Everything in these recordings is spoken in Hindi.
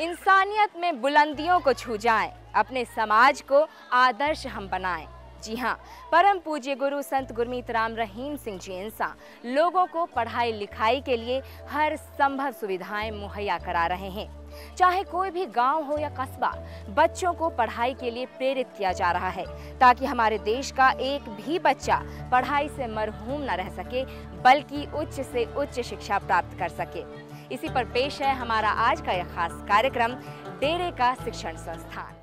इंसानियत में बुलंदियों को छू जाएँ, अपने समाज को आदर्श हम बनाएँ। जी हाँ परम पूज्य गुरु संत गुरमीत राम रहीम सिंह जी इंसा लोगों को पढ़ाई लिखाई के लिए हर संभव सुविधाएँ मुहैया करा रहे हैं चाहे कोई भी गाँव हो या कस्बा बच्चों को पढ़ाई के लिए प्रेरित किया जा रहा है ताकि हमारे देश का एक भी बच्चा पढ़ाई से मरहूम न रह सके बल्कि उच्च से उच्च शिक्षा प्राप्त कर सके इसी पर पेश है हमारा आज का यह खास कार्यक्रम डेरे का शिक्षण संस्थान।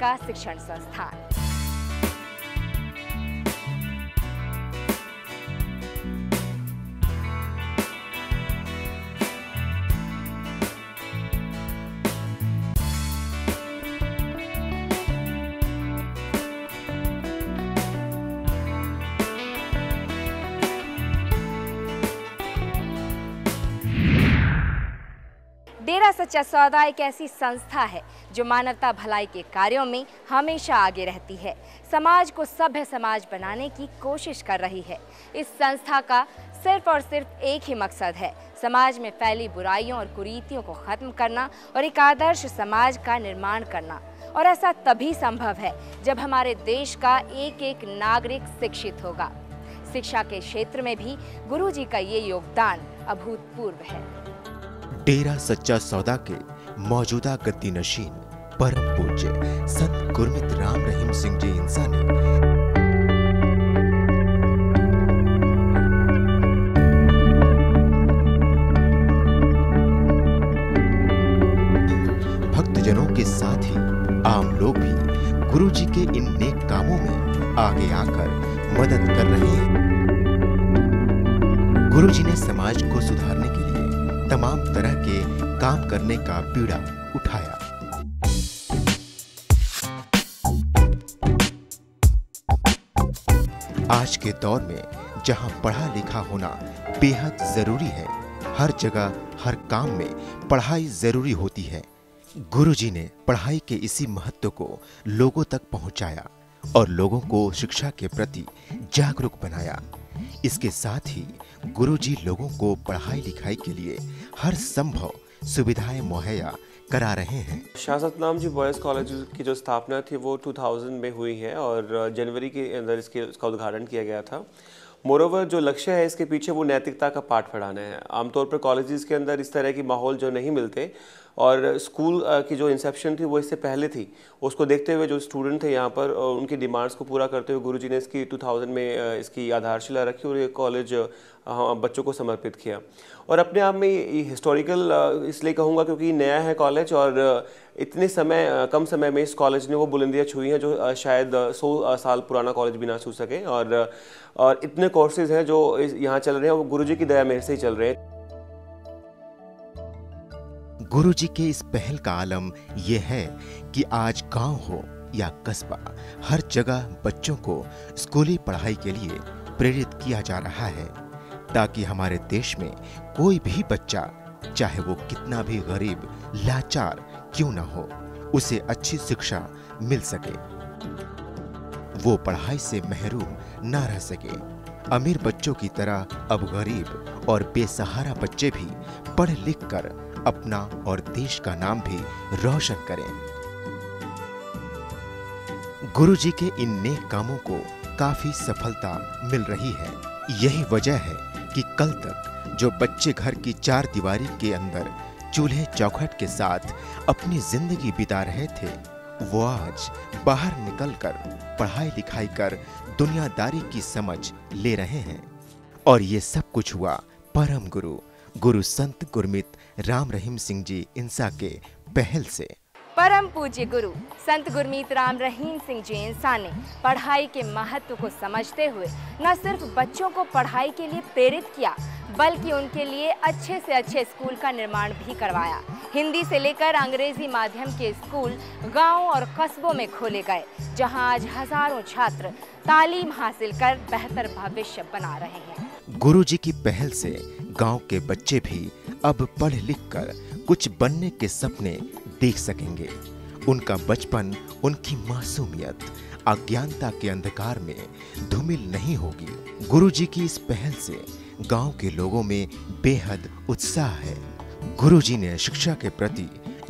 का शिक्षण संस्थान। डेरा सच्चा सौदा एक ऐसी संस्था है जो मानवता भलाई के कार्यों में हमेशा आगे रहती है। समाज को सभ्य समाज बनाने की कोशिश कर रही है। इस संस्था का सिर्फ़ और सिर्फ़ एक ही मकसद है, समाज में फैली बुराइयों और कुरीतियों को खत्म करना और एक आदर्श समाज का निर्माण करना। और ऐसा तभी संभव है जब हमारे देश का एक एक नागरिक शिक्षित होगा। शिक्षा के क्षेत्र में भी गुरु जी का ये योगदान अभूतपूर्व है। डेरा सच्चा सौदा के मौजूदा गद्दी नशीन परम पूज्य संत गुरमित राम रहीम सिंह जी इंसा ने भक्तजनों के साथ ही आम लोग भी गुरु जी के इन नेक कामों में आगे आकर मदद कर रहे हैं। गुरु जी ने समाज को सुधारने तमाम तरह के काम करने का बीड़ा उठाया। आज के दौर में जहाँ पढ़ा लिखा होना बेहद ज़रूरी है, हर जगह, हर काम में पढ़ाई ज़रूरी होती है। गुरुजी ने पढ़ाई के इसी महत्व को लोगों तक पहुँचाया और लोगों को शिक्षा के प्रति जागरूक बनाया। इसके साथ ही गुरुजी लोगों को पढ़ाई लिखाई के लिए हर संभव सुविधाएँ मुहैया करा रहे हैं। शाह सतनाम जी बॉयज़ कॉलेज की जो स्थापना थी वो 2000 में हुई है और जनवरी के अंदर इसके, इसका उद्घाटन किया गया था। मोरोवर जो लक्ष्य है, इसके पीछे वो नैतिकता का पाठ पढ़ाना है। आमतौर पर कॉलेजेस के अंदर इस तरह की माहौल जो नहीं मिलते, और स्कूल की जो इंसेप्शन थी, वो इससे पहले थी। उसको देखते हुए जो स्टूडेंट थे यहाँ पर उनकी डिमांड्स को पूरा करते हुए गुरुजी ने इसकी 2000 में इसकी आधारशिला रखी और ये कॉलेज बच्चों को समर्पित किया। और अपने आप में ये हिस्टोरिकल इसलिए कहूँगा क्योंकि नया है कॉलेज और इतने समय कम समय में इस कॉलेज ने वो बुलंदियाँ छुई हैं जो शायद सौ साल पुराना कॉलेज भी ना छू सके और और इतने कोर्सेज हैं जो यहाँ चल रहे हैं वो गुरुजी की दया मेहर से ही चल रहे हैं। गुरु जी के इस पहल का आलम यह है कि आज गाँव हो या कस्बा, हर जगह बच्चों को स्कूली पढ़ाई के लिए प्रेरित किया जा रहा है, ताकि हमारे देश में कोई भी बच्चा, चाहे वो कितना भी गरीब, लाचार क्यों ना हो, उसे अच्छी शिक्षा मिल सके। वो पढ़ाई से महरूम ना रह सके। अमीर बच्चों की तरह अब गरीब और बेसहारा बच्चे भी पढ़ लिख कर अपना और देश का नाम भी रोशन करें। गुरु जी के इन नेक कामों को काफ़ी सफलता मिल रही है। यही वजह है कि कल तक जो बच्चे घर की चार दीवारी के अंदर चूल्हे चौखट के साथ अपनी ज़िंदगी बिता रहे थे। वो आज बाहर निकलकर पढ़ाई लिखाई कर दुनियादारी की समझ ले रहे हैं। और ये सब कुछ हुआ परम गुरु गुरु संत गुरमित राम रहीम सिंह जी इंसा के पहल से। परम पूज्य गुरु, संत गुरमीत राम रहीम सिंह जी इंसान ने पढ़ाई के महत्व को समझते हुए न सिर्फ़ बच्चों को पढ़ाई के लिए प्रेरित किया बल्कि उनके लिए अच्छे से अच्छे स्कूल का निर्माण भी करवाया। हिंदी से लेकर अंग्रेज़ी माध्यम के स्कूल गाँव और कस्बों में खोले गए, जहाँ आज हज़ारों छात्र तालीम हासिल कर बेहतर भविष्य बना रहे हैं। गुरु जी की पहल से गाँव के बच्चे भी अब पढ़ लिख कर कुछ बनने के सपने देख सकेंगे। उनका बचपन, उनकी मासूमियत, अज्ञानता के अंधकार में धूमिल नहीं होगी। गुरु जी की इस पहल से गाँव के लोगों में बेहद उत्साह है। गुरु जी ने शिक्षा के प्रति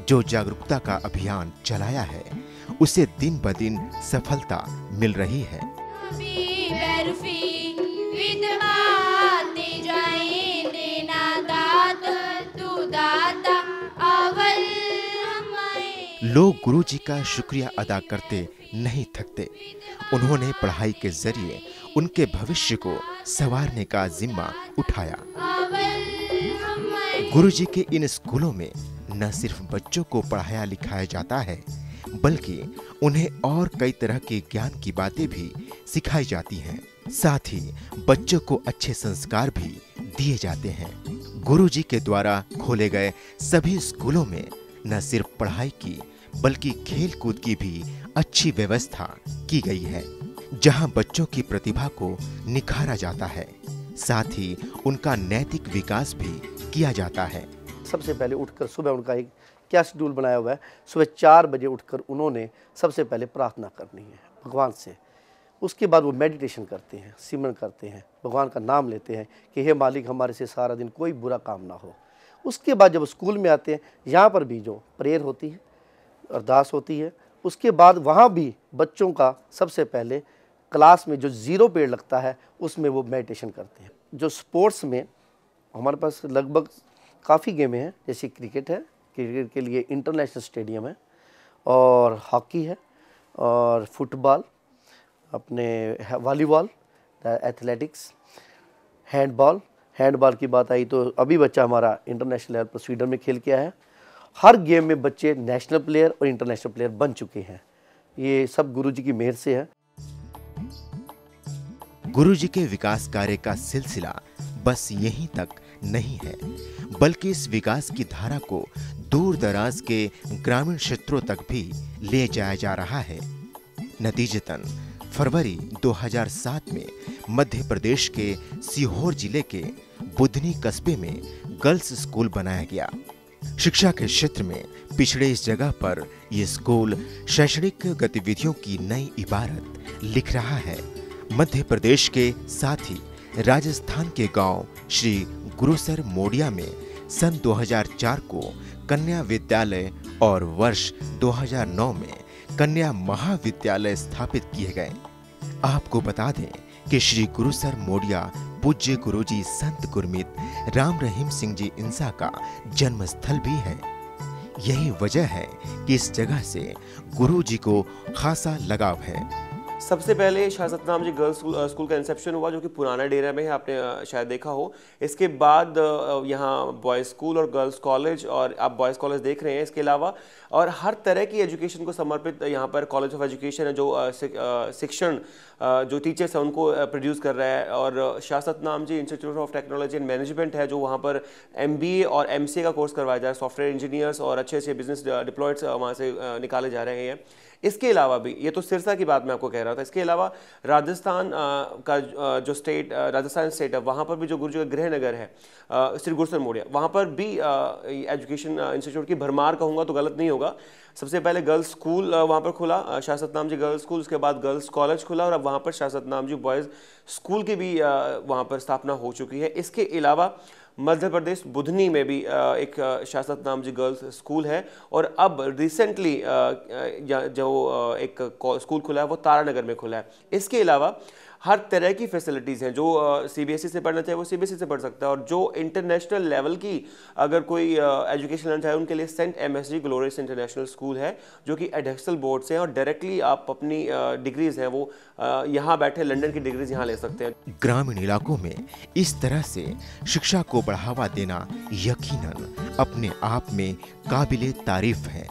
जो जागरूकता का अभियान चलाया है उसे दिन ब दिन सफलता मिल रही है। लोग गुरु जी का शुक्रिया अदा करते नहीं थकते। उन्होंने पढ़ाई के ज़रिए उनके भविष्य को संवारने का जिम्मा उठाया। अवल हमारे गुरु जी के इन स्कूलों में न सिर्फ़ बच्चों को पढ़ाया लिखाया जाता है, बल्कि उन्हें और कई तरह के ज्ञान की बातें भी सिखाई जाती हैं। साथ ही बच्चों को अच्छे संस्कार भी दिए जाते हैं। गुरु जी के द्वारा खोले गए सभी स्कूलों में न सिर्फ़ पढ़ाई की, बल्कि खेल कूद की भी अच्छी व्यवस्था की गई है। जहाँ बच्चों की प्रतिभा को निखारा जाता है, साथ ही उनका नैतिक विकास भी किया जाता है। सबसे पहले उठकर सुबह उनका एक, क्या शेड्यूल बनाया हुआ है? सुबह चार बजे उठकर उन्होंने सबसे पहले प्रार्थना करनी है, भगवान से। उसके बाद वो मेडिटेशन करते हैं, सिमरन करते हैं, भगवान का नाम लेते हैं कि, हे मालिक, हमारे से सारा दिन कोई बुरा काम ना हो। उसके बाद जब स्कूल में आते हैं, यहाँ पर भी जो प्रेयर होती है, अरदास होती है, उसके बाद वहाँ भी बच्चों का सबसे पहले क्लास में जो ज़ीरो पेड़ लगता है, उसमें वो मेडिटेशन करते हैं। जो स्पोर्ट्स में हमारे पास लगभग काफ़ी गेमें हैं, जैसे क्रिकेट है क्रिकेट के लिए इंटरनेशनल स्टेडियम है, और हॉकी है, और फुटबॉल अपने वॉलीबॉल एथलेटिक्स हैंडबॉल हैंडबॉल की बात आई तो अभी बच्चा हमारा इंटरनेशनल लेवल पर स्वीडन में खेल के आया है। हर गेम में बच्चे नेशनल प्लेयर और इंटरनेशनल प्लेयर बन चुके हैं। ये सब गुरु जी की मेहर से है। गुरु जी के विकास कार्य का सिलसिला बस यहीं तक नहीं है, बल्कि इस विकास की धारा को दूर दराज के ग्रामीण क्षेत्रों तक भी ले जाया जा रहा है। नतीजतन, फरवरी 2007 में मध्य प्रदेश के सीहोर ज़िले के बुधनी कस्बे में गर्ल्स स्कूल बनाया गया। शिक्षा के क्षेत्र में पिछड़े इस जगह पर यह स्कूल शैक्षणिक गतिविधियों की नई इबारत लिख रहा है। मध्य प्रदेश के साथ ही राजस्थान के गाँव श्री गुरुसर मोडिया में सन 2004 को कन्या विद्यालय और वर्ष 2009 में कन्या महाविद्यालय स्थापित किए गए। आपको बता दें कि श्री गुरुसर मोडिया पूज्य गुरुजी संत गुरमित राम रहीम सिंह जी इंसा का जन्म स्थल भी है। यही वजह है कि इस जगह से गुरु जी को खासा लगाव है। सबसे पहले शाह सतनाम जी गर्ल्स स्कूल, का इंसेप्शन हुआ जो कि पुराना डेरा में है आपने शायद देखा हो। इसके बाद यहाँ बॉयज़ स्कूल और गर्ल्स कॉलेज और आप बॉयज़ कॉलेज देख रहे हैं इसके अलावा। और हर तरह की एजुकेशन को समर्पित यहाँ पर कॉलेज ऑफ़ एजुकेशन है जो शिक- शिक्षण जो टीचर्स हैं, उनको प्रोड्यूस कर रहा है। और शाह नाम ji institute of technology and management है, जो वहाँ पर एम और एमसीए का कोर्स करवाया जा रहा है। सॉफ्टवेयर इंजीनियर्स और अच्छे अच्छे बिज़नेस डिप्लॉयड्स वहाँ से निकाले जा रहे हैं। इसके अलावा भी, ये तो सिरसा की बात मैं आपको कह रहा था, इसके अलावा राजस्थान का जो स्टेट राजस्थान स्टेट है, वहाँ पर भी जो गुरु गृह नगर है श्री गुरसर मोड़िया, वहाँ पर भी एजुकेशन इंस्टीट्यूट की भरमार कहूँगा तो गलत नहीं होगा। सबसे पहले गर्ल्स स्कूल वहाँ पर खुला शाह सतनाम जी गर्ल्स स्कूल, उसके बाद गर्ल्स कॉलेज खुला और अब वहाँ पर शाह सतनाम जी बॉयज़ स्कूल की भी वहाँ पर स्थापना हो चुकी है। इसके अलावा मध्य प्रदेश बुधनी में भी एक शासत नाम जी गर्ल्स स्कूल है और अब रिसेंटली जो एक स्कूल खुला है वो तारानगर में खुला है। इसके अलावा हर तरह की फैसिलिटीज़ हैं, जो सीबीएसई से पढ़ना चाहे वो सीबीएसई से पढ़ सकता है। और जो इंटरनेशनल लेवल की अगर कोई एजुकेशन लेना चाहे, उनके लिए saint M S G glorious international school है, जो कि एडेक्सल बोर्ड से हैं और डायरेक्टली आप अपनी डिग्रीज़ हैं, वो यहाँ बैठे लंडन की डिग्रीज यहाँ ले सकते हैं। ग्रामीण इलाकों में इस तरह से शिक्षा को बढ़ावा देना यकीनन अपने आप में काबिल तारीफ़ है।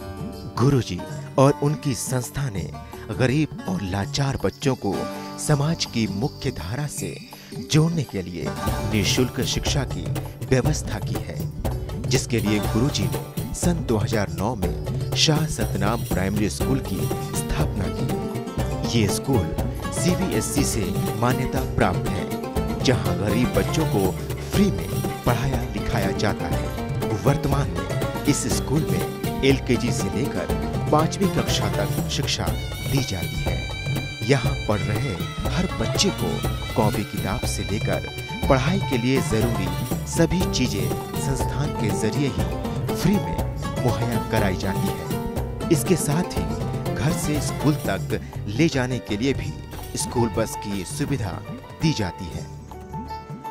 गुरुजी और उनकी संस्था ने गरीब और लाचार बच्चों को समाज की मुख्य धारा से जोड़ने के लिए निशुल्क शिक्षा की व्यवस्था की है, जिसके लिए गुरुजी ने सन 2009 में शाह सतनाम प्राइमरी स्कूल की स्थापना की। ये स्कूल सीबीएसई से मान्यता प्राप्त है, जहाँ गरीब बच्चों को फ्री में पढ़ाया लिखाया जाता है। वर्तमान में इस स्कूल में एलकेजी से लेकर पांचवी कक्षा तक शिक्षा दी जाती है। यहाँ पढ़ रहे हर बच्चे को कॉपी किताब से लेकर पढ़ाई के लिए ज़रूरी सभी चीज़ें संस्थान के ज़रिए ही फ्री में मुहैया कराई जाती है। इसके साथ ही घर से स्कूल तक ले जाने के लिए भी स्कूल बस की सुविधा दी जाती है।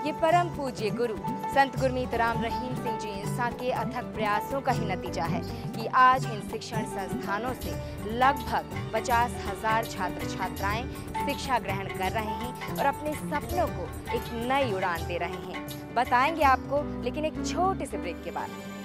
ये परम पूज्य गुरु संत गुरमीत राम रहीम सिंह जी इंसा के अथक प्रयासों का ही नतीजा है कि आज इन शिक्षण संस्थानों से लगभग पचास हज़ार छात्र छात्राएँ शिक्षा ग्रहण कर रहे हैं और अपने सपनों को एक नई उड़ान दे रहे हैं। बताएँगे आपको, लेकिन एक छोटे से ब्रेक के बाद।